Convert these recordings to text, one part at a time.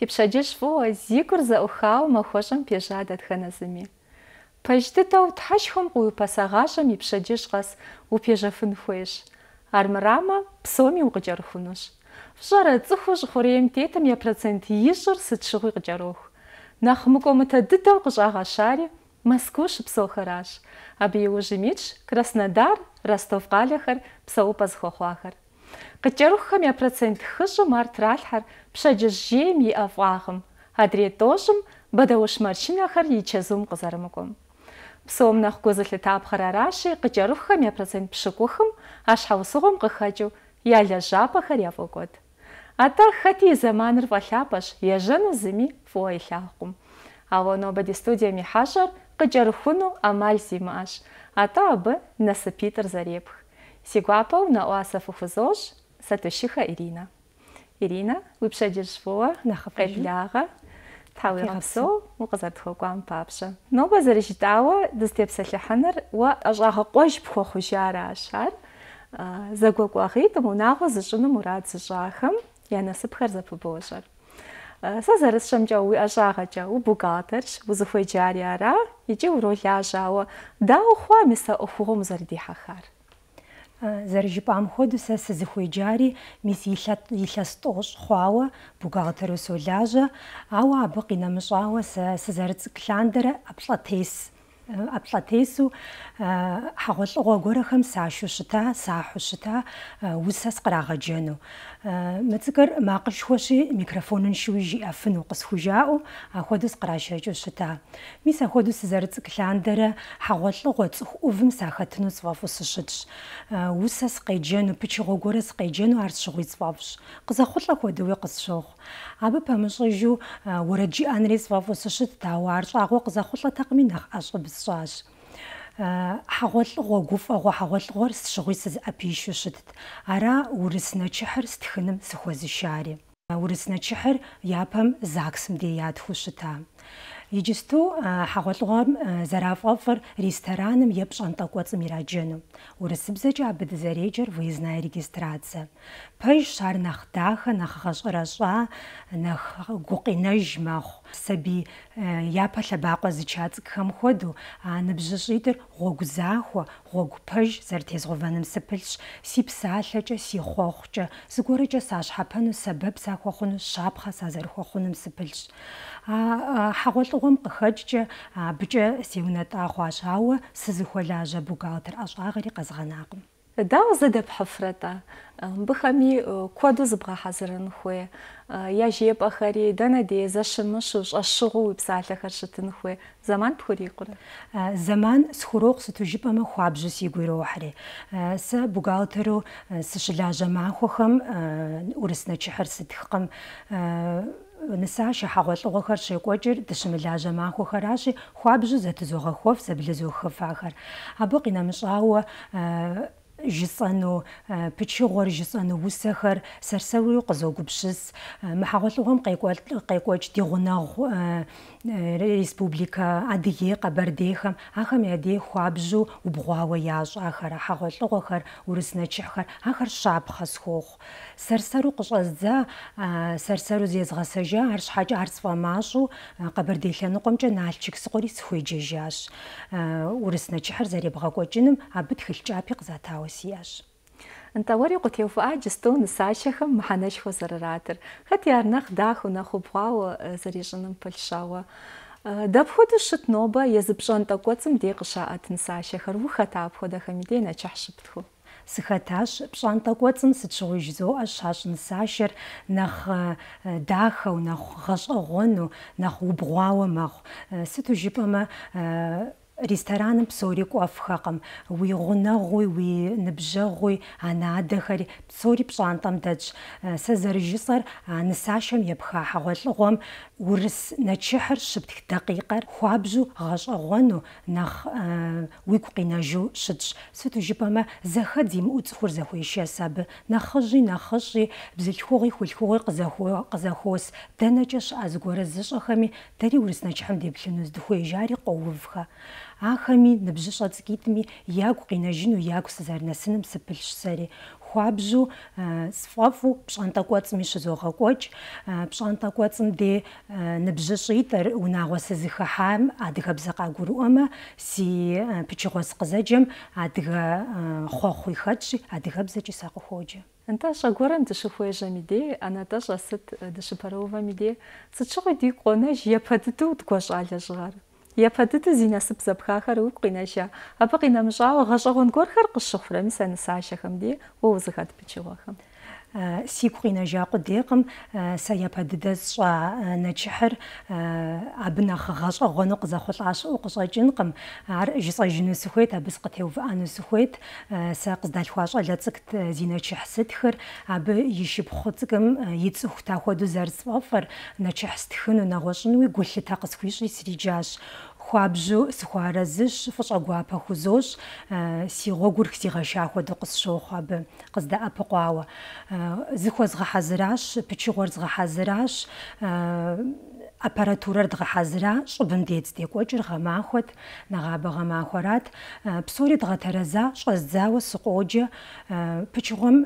Хипшаджиш фуа зигур зэӀухауэ махуэщӀэм пежьа дэтхэнэ зыми. Пэждыдэу тхьэшхуэм къыуипэсагъащӀэм и пщэдджыжь у упежэфын хуейщ. Армырамэ псоми укъыкӀэрыхъунущ. ФщӀэрэ цӀыхуу щӀыхъурейм тетым я процент ищӀыр сыт щыгъуи къыкӀэроху. Нэхъ мыкӀуэмытэ дыдэу къыщӀагъэщари Москву щыпсэухэращ. Абы иужь имитщ Краснодар, Ростов-Къалэхэр КъыкӀэрыххэм я процент хыщӀым ар тралъхьэр пщэдджыжь жейм и ӀэфӀагъым, адрей тӀощӀым бэдэущ морщынэхэр и чэзум къызэрымыкӀуэм. Псом көзілі гузэлъытапхъэр араши, я процент пщыкӀухым аш щхьэусыгъуэм къыхэкӀыу яля лэжьапӀэхэр яфӀокӀуэд. Атӏэ хэти и зэманыр фӀэлъапӀэщ, ежьэну зыми фӀыуэ илъагъукъым. Ауэ нобэ ди студием и хьэщӀэр къыкӀэрыхуну Ӏэмал зимыӀэщ, атӀэ абы Сигуапэу нэӏуасэ фыхузощ, сэ тыщыхэ Ирина. Ирина, уипщэдыжьфыуэ нэхъ къеблагъэ, тхьауегъэпсэу укъызэрытхуэкӏуам папщэ. Нобэ зэрыжитӏауэ дызытепсэлъыхьыныр уэ ӏэщӏагъэкъуэж пхуэхъужа аращ ар. Зэгуэкӏуагъитӏым унагъуэ зыщӏыным мурад зыщӏахэм я насыпхэр зэпыбощӏэр. Сэ зэрысщэмкӏэ уи ӏэщӏагъэкӏэ убухгалтерщ, узыхуеджари ара икӏи уролажьауэ дауэ хъуа мис а ӏуэхугъуэм узэрыдихьэхар? зэржи памход сэс зэхуйжари мис илъат илъастош хуауа бугатэрэ солажа ауа бэ кинамшауа сэ сэзэрц кландэрэ аплатэс ӏэплӏэтесу хьэгъуэлӏыгъуэ гуэрэхэм сашэу щыта, сахьу щыта усэ сыкърагъэджэну. Мы цӏыкӏыр макъышхуэ щи микрофонын шыуи жиӏэфыну къысхужаӏэу апхуэдэу сыкъращэкӏыу щыта. Мис апхуэдэу сызэрыцӏыкӏ лъандэрэ хьэгъуэлӏыгъуэ цӏыху ӏувым сахэтыну сфӏэфӏу сыщытщ. Усэ сыкъеджэну, пычыгъуэ гуэрэ сыкъеджэну ар сщыгъуи сфӏэфӏщ. Къызэхъулӏэ хуэдэуи къысщохъу. Абы пэмыщӏыжу уэрэд жиӏэнри сфӏэфӏу сыщытт, ауэ ар щӏагъуэ къызэхъулӏэтэкъыми нэхъ ӏэщӏыб массаж э, хагуулгуу гүф агуу хагуулгуур сшигүйс апишүшэд ара үрснэ чихэр стхэнэм сэхвэзэшари э, үрснэ чихэр япам загсм ди яд хушта Иджисту э, хагуулгуум заравгъэфыр рестораным еп шӏантӏэкӏоцӏым ираджэну. Урысыбзэкӏэ абы дызэреджэр выездная регистрация. Пэжщ ар нахь дахэ, нахь гъэшӏэрэшӏа, нахь гукъинэж мэхъу. Саби япэ лъэбакъуэ зычацӏыкӏхэм хуэдэу а ныбжьыщӏитӏыр гъуэгу захуэ, гъуэгу пэж зэрытезгъэвэным сыпылъщ, си псалъэкӏэ, си хъуэхъукӏэ, зыгуэркӏэ сащхьэпэну сэбэп сахуэхъуну щапхъэ са зэрыхуэхъунум сыпылъщ. А хьэгъуэлӏыгъуэм къыхэкӏкӏэ абыкӏэ сеунэтӏа хъуащ, ауэ сызыхуэлажьэ бухгалтер ӏэщӏагъэри къэзгъэнакъым. داو زده بحفرتا بخمي كودو زبغا حزرن خوي يا جيب اخري دنا دي زشمش الشغو بساله خرشتن خوي زمان بخوري قرا زمان سخروق ستجيب ما خواب جسي غيرو حري س بوغالترو سشلا جماع خوخم ورسنا چحر صدقم نسا شي حاغولغوخر شي كوجر دشملا جماعه خراشي خوابجو زتزوغخوف سبلزوخف اخر ابو قنا مشاوه жисану э, пичигор жисану вусахар сарсаври кызогупшис э, махагалугам кайкуал кайкуач дигуна э, республика адыге кабардехам ахам яде хуабжу убгуава яж ахара хагалугахар урысначхар ахар шапхас хох сарсару кышазза сарсару зезгасажа арш хажа арсвамашу кабардехланукъамча наалчиксыкъури схуежежаш урысначхар заребгъэкӏуэкӏыным абы тхылъчӏапи къызатауэ сиаш. Нтавари къутеуфаӏа джьыстӏу нысащэхэм мыхьэнэшхуэ зэрыратыр. Хэт ярнэхъ даху нэхъу бгъуауэ э, зэрищӏыным пылъщауэ. Э, Дэп хуэдэу щыт нобэ езы пщӏэнтӏэ кӏуэцӏым дей къыщаӏэт нысащэхэр. Ухэта апхуэдэхэми дей нэчыхь щыптху. Сыхэтащ пщӏантӏэ кӏуэцӏым сыт щыгъуиж зоӏэ щащӏ нысащэр нэхъ э, дахэу, нэхъ гъэщӏэгъуэну, нэхъ убгъуауэ мэхъу. Сыту жыпӏэмэ рестораным псори кӏуэфхэкъым. Уи гъунэгъуи, уи ныбжьэгъуи, анадэхэри псори пщӏантӏэм дэтщ. Сэ зэрыжысӏэр а нысашэм епха хьэгъуэлӏыгъуэм урыс нэчыхьыр щыптх дакъикъэр хуабжьу гъэщӏэгъуэну нэхъ уигу къинэжу щытщ. Сыту жыпӏэмэ зэхэдз имыӏу цӏыхур зэхуещэс абы нэхъыжьи нэхъыщӏи бзылъхугъи хулъхугъи къызэхуос дэнэкӏэ щыӏэ зыгуэрэ зыщӏэхэми дэри урыс нэчыхьым деплъыну здыхуежьари къоувхэ. ахэми ныбжьы щӏэцӏыкӏитӏми ягу къинэжыну ягу сызэрынэсыным сыпылъщ сэри хуабжьу э, сфӏэфӏу пщӏантӏэ кӏуэцӏми щызогъэкӏуэкӏ э, пщӏантӏэ кӏуэцӏым де э, ныбжьы унагъуэ сызыхыхьам адыгэбзэ къагурыӏуэмэ си пычыгъуэ сыкъызэджэм адыгэ хъуэхъуи хэтщи адыгэбзэкӏи сакъыхуоджэ. Анташа горем дышыхуежами де, анаташа сыт дышыпэрыувами де, цычыгъи ди кӏуэнэж япэ дыдэу дгуэщӏалэжьгъэр. япадыты зинасып запхахар уп кыйнаша апа кыйнамжау гашагон горхар кышыхфрами санасашахам ди оузыхат пичуахам سيكو قينا جاقو ديقم سيابا ددس شا نجحر أبنا خغاش أغنو قزا خلعاش أو قزا جنقم عر جزا جنو سخويت أبس قتيو فأنو سخويت ساقز دال خواش ألا تسكت زينا جح ستخر أب يشيب خوتكم يتسوخ تاخودو زار سوافر نجح ستخنو نغوشن ويقول لتاقس خويش يسري جاش خوابجو سخوارزش فش اجواب خوزش سی غور خسی غش آخود قص شو خواب قص دا پقوا زخوز غ حزرش پچی غور غ حزرش آپاراتور دغ حزر شبند دیت دیگو اجر غم آخود نغاب غم آخورات پسوری دغ ترزا شز زا و سقوج پچی غم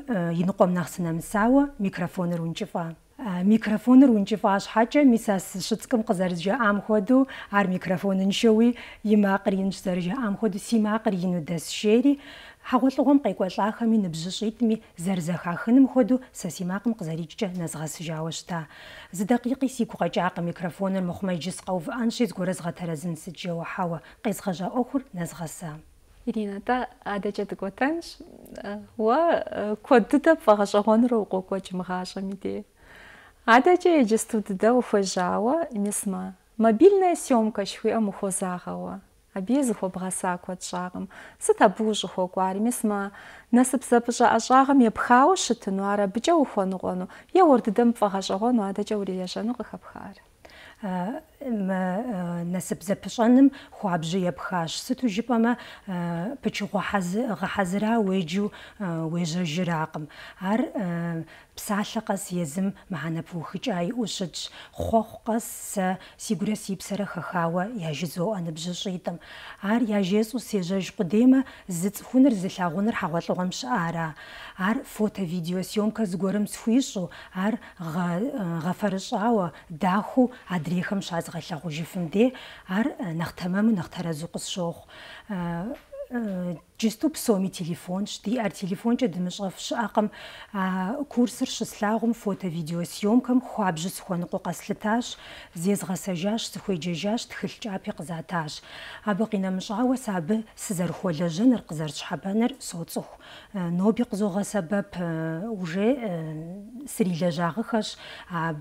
ینقم نخس نم سا و میکروفون رونچفان микрофонор унчи фаш хача мисас шицкым кызарыжа амходу ар микрофонын шоуи има қринч заржа амходу сима қрину дас шери хагулгом қайкуалахами нэбжишитми зарзахахыным ходу сасимақым кызарыжа назгас жауышта зы дақиқи сику қачақ микрофонын мухмайжис қауф аншиз горазға таразын сиджау хава қизхажа охур назгаса Ирина та адача дэгутанш. Ва, кодды да бағашағон руғу кочим ғашамиде. عادەجێ جست ددە و خۆژاوە نسمە مەبیلنە سۆمکە شوێ ئەم و خۆزاغەوە ئەبیێز خۆ بغەساکۆت شاغم ستە آه، نسب زبشانم خواب جی بخاش ستو جی پم آه، پچو خاز غحزرا ویجو آه، ویج جراقم هر بساش قص یزم معنا پوخچ ای اوشج خو قص سیگوره سیب سر خخاو یا جزو آن بجشیدم هر یا جزو سیج قدیم زد خونر زل خونر حوالت غمش آرا هر فوت ویدیو سیوم کس گرم سفیشو هر غفرش آوا داخو ادريخم شاز تغلغو جفم دي عر جستو بسومي تليفونش دي ار تليفونش دمشغف شاقم آه، كورسر شسلاغم فوتا فيديو سيومكم خواب جس خونقو قسلتاش زيز غسجاش سخوي ججاش تخلجابي قزاتاش ابقينا مشعاوة ساب سزر خولجن رقزر شحبانر صوتصخ آه، نوبي قزوغا سبب آه، وجي سري لجاغخش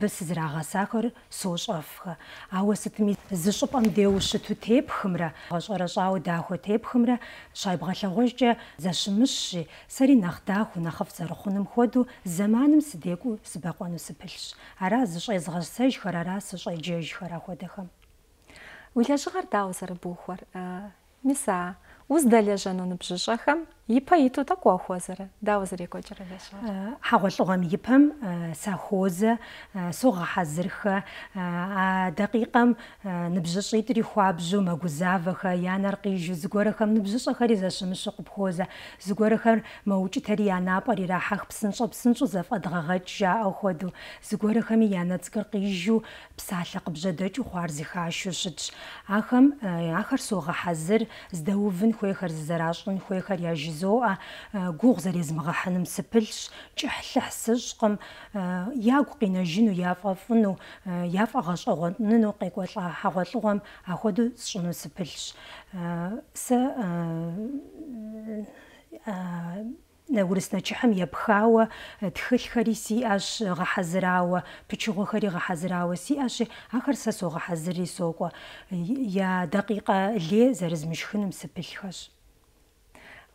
بس زراغا ساخر سوشف اوا ستمي زشبم ديوش تو تيب خمرة غشرشاو داخو تيب خمرة شايبغا нэгъуэщӀкӀэ зэщымыщи, сэри нэхъ дахэу, нэхъыфӀ зэрыхъуным хуэдэу зэманым сыдекӀуу сыбэкъуэну сыпылъщ. Ара зыщӀезгъэсэжхэр, ара сыщӀеджэжхэр ахуэдэхэм. Уи лэжьыгъэр дауэ зэрыбухуэр? Э, Мис а уздэлэжьэну ныбжьыщӀэхэм يبا يتو تقوى خوزر داوزر يكو جرلش حاول لغم يبهم ساخوز سوغا حزرخ دقيقة نبجش يتري خوابجو ما قزافخ يا نرقي جو زغورخم نبجش خري زاش مشق بخوزة زغورخر ما وجي تري انا بري راح بسنش بسنش زف ادغغت جا او خودو زغورخم يا نتقر قيجو بسالق بجدج خوار زخاشو شدش اخم اخر سوغا حزر زدوفن خويخر زراشن خويخر жизоа э, гуур залезмага ханам сапэлш жахлахсж ком э, яг кинажину яфафну э, яфагаш огонну кикуалга хагуулгам ахуду сшну сапэлш са нагурсна чихам ябхауа тхэлхэри сиаш га хазрауа пичугхэри га хазрауа сиаш ахар сасо га хазри соква я дакика ле зарзмишхыным сапэлхаш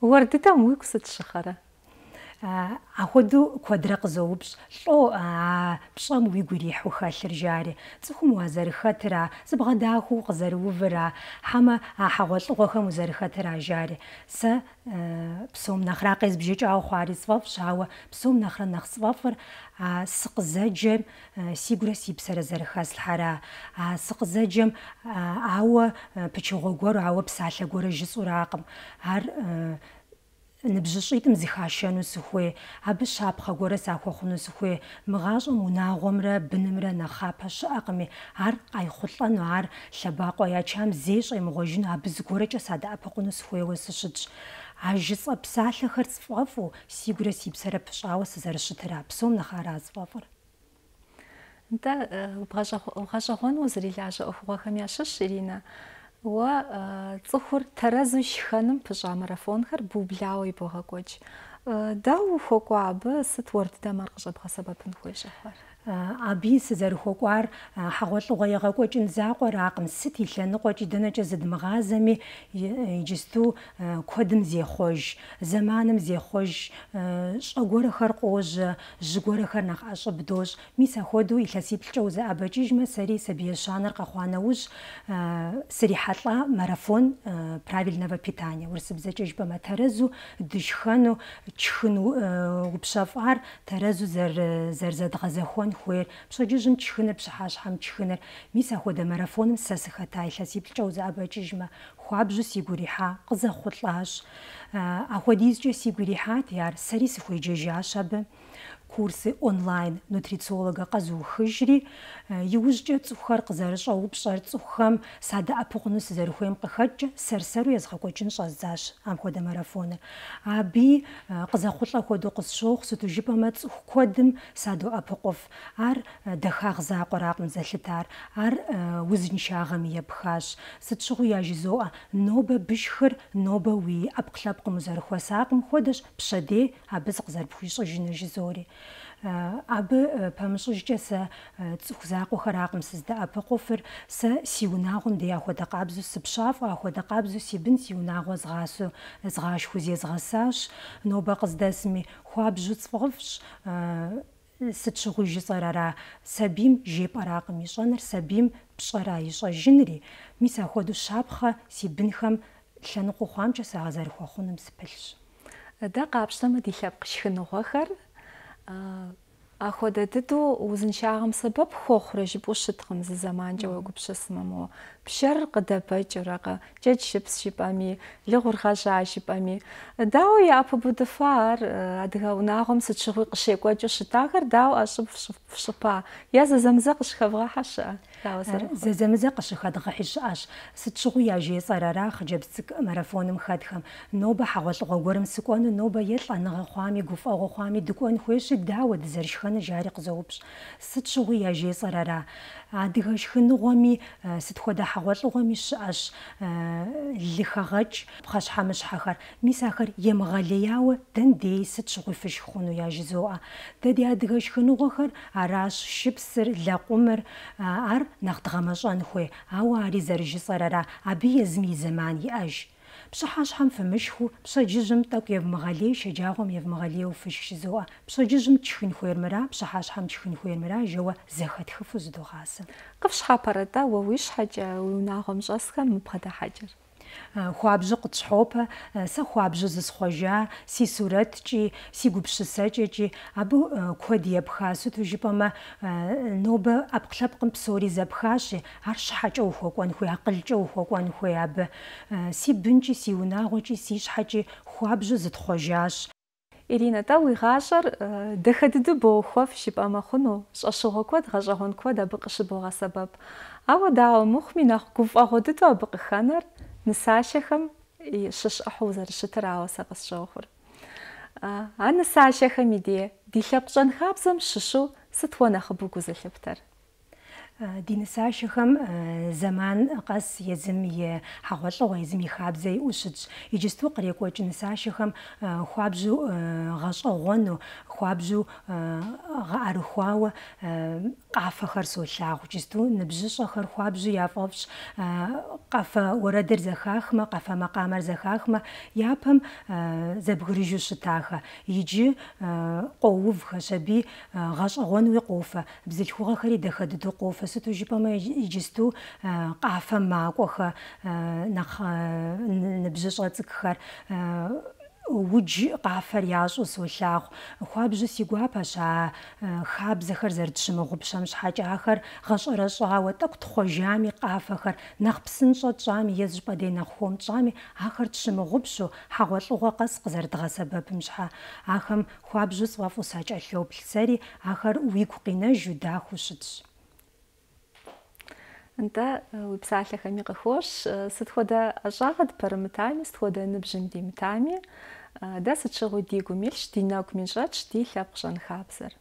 да муй түші шахара. أخذوا كودرا زوبش شو بشام ويجريح وخاشر جاري تخم وزر خطرة زبغ داخو قزر وفرا حما حوال وخم وزر خطرة جاري س بسوم نخرا قيز بجيج أو خواري صفاف شاوة بسوم نخرا نخ صفافر سقزجم سيقرا سيبسر زر خاس الحرا سقزجم أو بچغو غور أو بسالة غور جسور عقم هر ныбжишитым зихашэнус хүй абы шапхагорэ сахохнус хүй мгажм унаагомрэ бынымрэ нахапаш акми ар гайхуллану ар лъабакъо ячам зеш имгъожын абы зыгорэкӏэ садэӏэпыкъунус хуейуэ сыщытщ а жыцӏэ псалъэхэр цӏфӏэфӏу сигурэ си псэрэ пщӏауэ сызэрыщытыра псом нэхъ ара цӏфӏэфӏыр нтэ ухашэхъуэну узэрилажьэ ӏуэхугъуэхэм ящыщ ирина Уэ цӀыхур тэрэзу шхэным пыщӀа марафонхэр бублауэ и богъэкӀуэкӀ. Э, дау ухуэкӀуа абы сыт уэрдыдэмэр къыщӀэбгъэсэбэпын Э, абис зэрхокуар э, хагуулга ягакочин закор акм сит илэнгоч динэч зэдмгазами иджисту э, кодым зехож заманым зехож шогорохор кож жгорохор нах ашб дож мисаходу илэсиплчо узэ абажижмэ сари сабиешанэр кахуана уз сари хатла марафон правильного питания урсыбзэчэж бэ матэрэзу дышхану чхну гупшафар тэрэзу зэр зэрзэдгазэхон хуэр псыжижым чхынэр псыхьэщхьэм чхынэр мис ахуэдэ марафоным сэ сыхэтай илъэс иплӏкӏэ узэӏэбэкӏыжмэ хуабжьу сигу рихьа къызэхъулӏащ ахуэдизкӏэ сигу рихьати ар сэри сыхуеджэжащ абы курсы онлайн нутрициолога қазу хыжри юзче цухар қызарыша упшар цухам сады апуғыны сізер хуем қыхач сәрсәру язға көчін шаздаш амхода марафоны аби қыза құтла көді қызшоқ сүті жіпама цух көдім саду апуғыф ар дәхағы зақырағын зәлітар ар өзіншағым епхаш сүт шығу яжи зоа ноба бүшхір ноба уи апқылап қымызар хуасағым ходыш пшаде абыз қызар бұхи шығы жүні жүзори Э, абы э, пэмыщӏыжкӏэ сэ э, цӏыху закъуэхэракъым сыздэӏэпыкъуфыр сэ си унагъуэм де ахуэдэ қабзу сыпщафӏэ ахуэдэ къабзэу си бын си унагъуэ згъасэу згъашхыу зезгъэсащ нобэ къыздэсми хуабжьу цӏфӏыфӏщ сыт щыгъуи жысӏэрара сабийм жепӏэракъым сабим сабийм пщӏэра ищӏэжынри мис ахуэдэу щапхъэ си бынхэм Да ди апхуэдэ дыдэу узыншагъэм сэбэп хуохъурэ жыпӏэу щыткъым зы зэманкӏэ уегупщысмэмэ. بشرق دبا جرقا جد شبس شبامي لغور خاشا شبامي داو يا أبو بودفار أدغا وناغم ستشغوي قشيك واجو شتاغر داو أشب فشبا يا زمزق شخبغا حشا داو سر آه، زمزق شخدغا حش أش ستشغوي يا جي سرارا خجب سك مرافون مخدخم نوبا حغوش غورم سكوان نوبا يطلع نغا خوامي قف أغو خوامي دكوان خويش داو دزرشخان جارق زوبش ستشغوي يا جي سرارا адыгэ шхынгъоми э, сыт хуэдэ хьэгъуэлӀыгъуэми щыӀэщ э, лыхэгъэкӀ пхъэщхьэмыщхьэхэр мис ахэр емыгъэлеяуэ дэндей сыт щыгъуифыж хъуну я жызоӀэ дэ ди адыгэ шхыныгъуэхэр аращ щыпсыр лэкъумыр э, ар нэхъ дгъэмэщӀэн хуей ауэ ари зэрыжысӀэрара абы езым и зэман иӀэж пшыхьэщхьэм фымышхыу пщэ джыжьым тӏэкӏу евмыгъэлей шэджагъуэм евмыгъэлейуэ фыжщ зоӏэ. Пщэ джыжьым тшхын хуейрмэра, пщыхьэщхьэм тшхын хуейрмэра жэуэ зэхэтхыфу зыдогъасэ. Къыфщхьэпэрэ-тӏэ уэ уи щхьэкӏэ уи унагъуэм щӏэсхэм мыбгъэдыхьэкӏыр? Э, хуабжьэ къытщхьопэ э, сэ хуабжьэ зысхъуэжа си сурэткӀи си гупщысэкӀэкӀи абы э, куэд епхасу ту жыпӀэмэ нобэ Ӏэпкълъэпкъым псори зэпхащи ар щхьэкӀэ ухуэкӀуэн хуей акъылкӀэ ухуэкӀуэн хуей абы си бынкӀи си унагъуэкӀи си щхьэкӀи хуабжьэ зытхъуэжащ. Иринэ-тӀэ уи гъащӀэр дахэ дыдэу боухуэф жыпӀэмэ хъуну щӀэщыгъуэ куэд гъэщӀэгъуэн куэд абы къыщыбогъэсэбэп. Ауэ дауэ мыхъуми, нэхъ гуфӀэгъуэ дыдэу абы къыхэнэр нысашахам и шыш ахузар шытырау сагас шохур а нысашахам иде дилъэпкъэн хабзэм шышу сытхуэнэхъыбу гузэлъыптэр دين ساشخم زمان قص يزم يحوش أو يزم يخابز يوشج يجستو قريكو دين ساشخم خابزو غش أغنو خابزو غارخوا قاف خر سوشاخ يجستو نبزش خر خابزو يافوش قاف وردر زخاخما قاف مقامر زخاخما يابم زبغريجو شتاخا يجي قوف خشبي غش أغنو يقوف بزلخوغا خري دخد دو قوف سوتو جي بوما يجستو آه، قعفة ما قوخة آه، نخ آه، نبجش غتكخر وجي قعفر ياشوس وشاخ خوابج سيقواباش خابزخر زرد شمغبشم شحاجاخر غشرة شعاوة تك تخوجامي قعفخر نخبسن شطشامي يزج بدي نخوم تشامي آخر تشمغبشو حاول لغة قصق زرد غسبب مشحا آخم خوابج سوافو ساجا شوبل ساري آخر ويكو قينا جدا خوشتش Да, وبساعة لخمي قخوش ستخودا أجاغد برمتامي ستخودا نبجم دي متامي دا ستشغو ديقو ميلش دي ناوك من جاتش دي لابقشان خابزر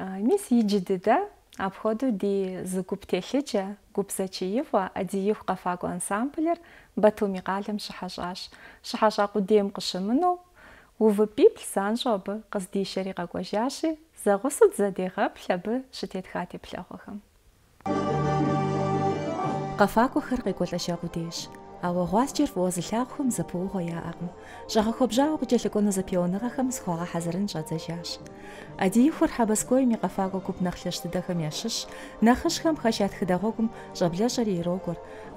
ميس يجي دا أبخودو دي زقوب تيخيجا قوب زاتييفوا أدييف قفاقو أنسامبلر باتو ميقالم شحاجاش شحاجاقو ديم قشمنو وفي بيبل سانجوب قصدي شريقة قوجاشي زغصت زديغة بلابي شتيت خاتي بلاغوهم Къэфакӏуэхэр къекӏуэлӏэжакъуэ деж, ауэ гъуасджэр фӏыуэ зылъагъухэм зэпыугъуэ яӏэкъым. Щӏэгъэхуэбжауэ къыкӏэлъыкӏуэну зэпеуэныгъэхэм зыхуагъэ хьэзырын щӏэдзэжащ. Адиихур Хьэбэскоем и къэфакӏуэ гуп нэхъ лъэщ дыдэхэм ящыщ, нэхъыщхэм хэща тхыдэ гъуэгум щӏэблэщӏэри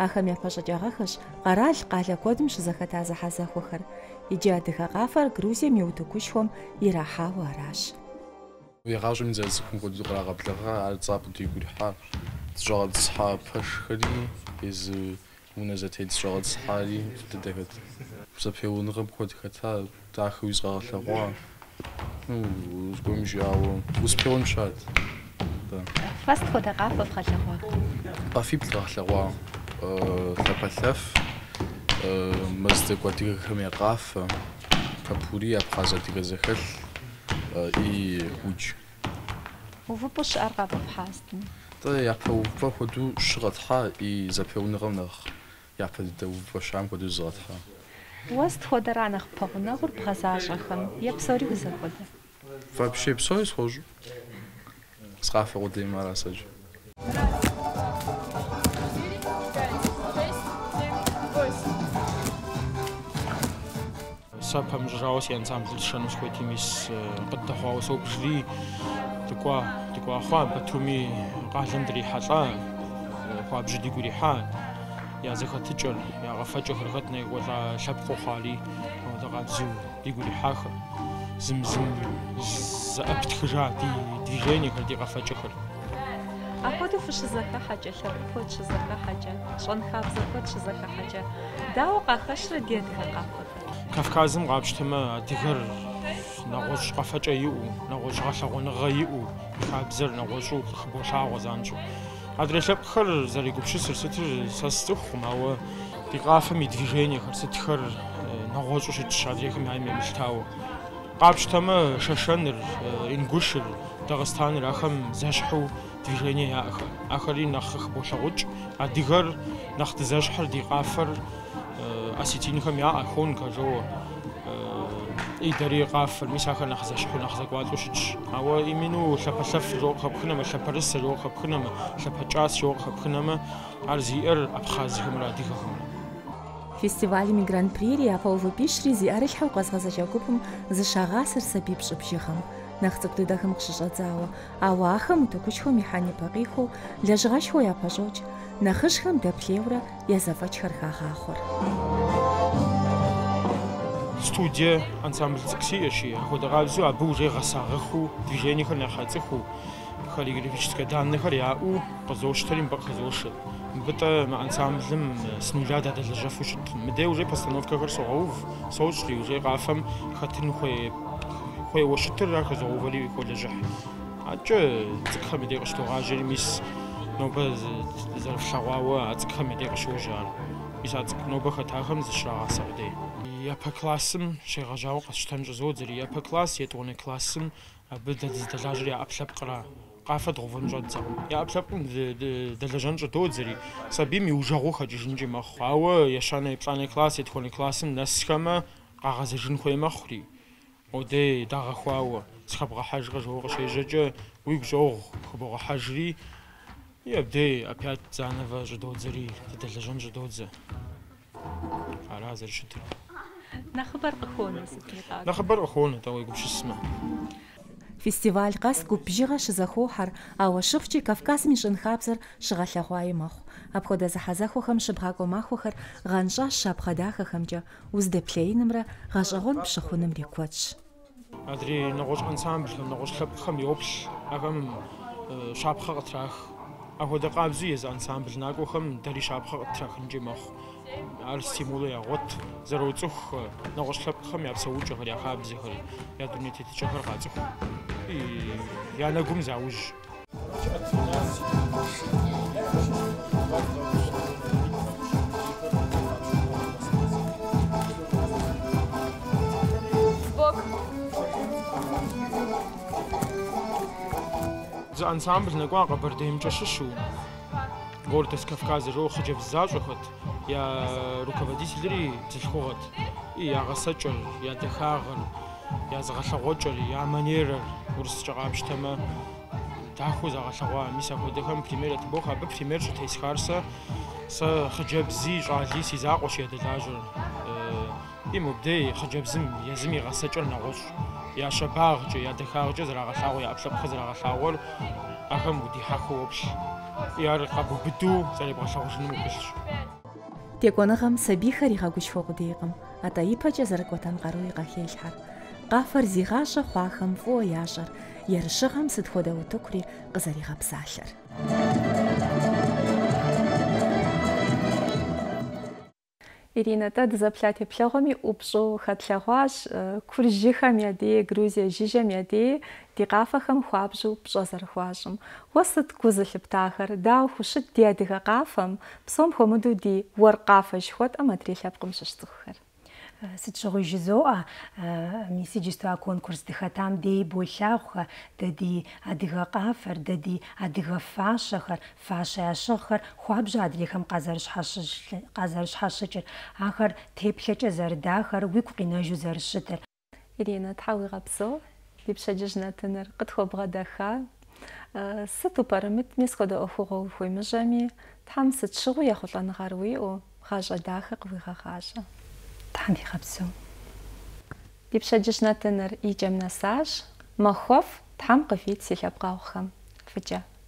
Ахэм япэщӏэкӏагъэхэщ къэрал къалэ куэдым щызэхэта зэхьэзэхуэхэр. Иджы адыгэ къафэр Грузием и утыкушхуэм ирахьауэ аращ. Уи Georgeha пашхари из унэ зэтет Georgehaри дэдэхэт. Зэпеунэрэм код хэта дахэ уизгъэлъэгъуа. Ну, узгумжао, успеуншат. Да. Was Fotograf auf Rachlerroa? Afib Rachlerroa. Tapalaf. Mazde Quatige Kameraf. Kapuri, Apraza Tigazechel. И уч. Увы, пошарга попхастын. და იაფა უფა ხოდუ შღათა ი ზაფეუნერამ ნახ იაფა დე უფა შამ ხოდუ ზათა ვას თხოდა რანახ ფოღნა ხურ ფხაზა აშახან იაფსორი გზახოდა ვაფშე ფსოი სხოჟუ სხაფე ხოდი მარასაჯ საფამ ჟაოს ენ სამბლ შენოს ხვით იმის პატახაოს ოფრი თქვა თქვა ხვა ბათუმი قهلن دري حشا خواب جدي قري حان يا زخة تجل يا غفاجة خلقتنا ولا شبقو خالي ودا غابزو دي قري حاخ زمزم زأبت خجا دي دي جيني خل دي غفاجة خل أخذوا فش زكاة حاجة شرفوت شزكاة حاجة شن خاب زكوت شزكاة حاجة داو قاخش رديت قاخد كافكازم غابشتما تغر نغوش قفاجة يو نغوش غشغون غيو хабзэр нэгъуэщӏу къыхыбошагъуэ занщӏэу. Адрей лъэпкъхэр зэрегупшысыр сытыр сэ сцӏыхум, ауэ ди къафэм и движениехэр сытхэр нэгъуэщӏу щытщ адрейхэм яим емылъытауэ. Къапщтэмэ Шэшэныр, Ингушыр, Дагъыстэныр ахэм зэщхьу движение яӏэхэр. Ахэри нэхъ хыболъэгъукӏ, адыгэр нэхъ дызэщхьыр ди къафэр осетинхэм яӏэ, хонкэ жауэ. იდრიყა ფილმის ახალახზე შეხნახზე კვატუში აუ იმინუ შაფასაფ ზოხაფხნამა შაფარეს ზოხაფხნამა შაფაჭას ზოხაფხნამა არზიერ აფხაზი ხმრადი ხომ фестивалі мігран прірі афаужу пішрізі арельхав қазғаза жакупым зышаға сырса бипшып жығым. Нақцықты дағым қшыша зауы, ауы ақым түкүш хо механи бағиху, ляжға шо япа жоч, нақыш хам дәплевра, язафа чхархаға ахур. სტუდია ანსამბლი ციეში ახო და გავიზო აბუჟე გასაღხუ დიჟენი ხო ნახაცხუ ხალი გრიფიშტკა დანე ხარ აუ პოზოშტრიმ პოზოშ ბეტა ანსამბლიმ სნულა და დაჟაფუშ მე უჟე პასტანოვკა ხარ სოუ სოუშრი უჟე გაფამ ხათინ ხე ხე ვოშტრი რა ხაზო უველი კოლეჟა აჭე ძქამი დიყო შტო აჟერი მის ნობა ზალშავა აწქამი დიყო შოჟა ისაც ნობა ხათახამ ზშრა ასადე يابر كلاسم شيراجاو قشتن جزودري أن كلاس يتوني كلاسم بدا دزدلاجري ابشب قرا قافة غفن جدزا يا ابشب قن دلجان جدودري سابي ميوجاغو خجنجي مخواو يشان اي بلاني كلاس يتوني كلاسم نسخما قاغاز جنخوي مخري ودي داغا خواو سخب غحاجر جوغ شيججا ويبجوغ خبغ حجري يبدي ابيات زانفا جدودري دلجان جدودزا على هذا الشتر Нахабар Нахабар фестиваль къэс губжыгъэ щызэхохьэр, ауэ щыхъукӀи Кавказым и щӀын хабзэр щыгъэлъэгъуаи мэхъу. Апхуэдэ Адри ансамбль, ахэм э, ансамбль дэри არ სიმულე აღოთ ზერო უწუხ ნაღოშხებ ხომ აბსა უჭოხ რა ხა აბზი ხოლ ია დუნეთი თი ჩოხარ ხაწუხ ი იანა გუმ ზაუჟ ანსამბლს ნეკვა ყბერდი იმჭაშშუ გორდეს კავკაზი როხი ჯებს ზაჟოხოთ я руководителей тишхогот и ягасачон я тахаган я загалхогочор я манер урсч агамштама таху загалхога мисахотехам примерат боха бе пример шу тесхарса са хаджабзи жали си закоши это лажу э им обдей хаджабзим язми гасачор нагош я шабагчо я тахагчо зарагалхого я аплап хазарагалхогор ахам буди хаху обш яр хабу биту зали башагшнумукш Теконыгам сабихарига гучхогъудейкъым, атӏэипэкӏэ зэрыкӏуэтэн къаруи къахелъхьэр. Къафэр зигъащӏэ хъуахэм фӏыуэ ящӏэр, ерыщыгъэм сыт хуэдэ утыкури къызэригъэпсалъэр. Иринэ-тӏэ дызэплъа теплъэгъуэми ӏупщӏэу хэтлъэгъуащ э, Кур жыхэм я деи, Грузие жыжьэм я деи ди къафэхэм хуабжьу пщӏэ зэрыхуащӏым. Уэ хущыт ди адыгэ къафэм псом хуэмыдэу ди уэркъафэ жыхуэтӏэм адрей лъэпкъым щыщ Э, сытшыгъуи жызоӏэ мис иджыпсту а э, конкурс дыхэтам дей бо лъагъухэр, дэ ди адыгэ къафэр, дэ ди адыгэ фащэхэр, фащэ ящыгъхэр хуабжьэ адрейхэм къазэрыщхьэщыкӏыр. Ахэр теплъэкӏэ зэрыдахэр, уигу къинэжу зэрыщытыр. Ирина, тхьауигъэпсэу, ди пщэдджыжьнэтыныр къытхуэбгъэдэха. Э, сыт упэрымыт, мис хуэдэ ӏуэхугъуэ ухуимыжьэми, тхьэм сыт طعم يخبسو يبشججنا تنر إيجا منساج مخوف طعم قفيت سيخ أبقى وخم فجأة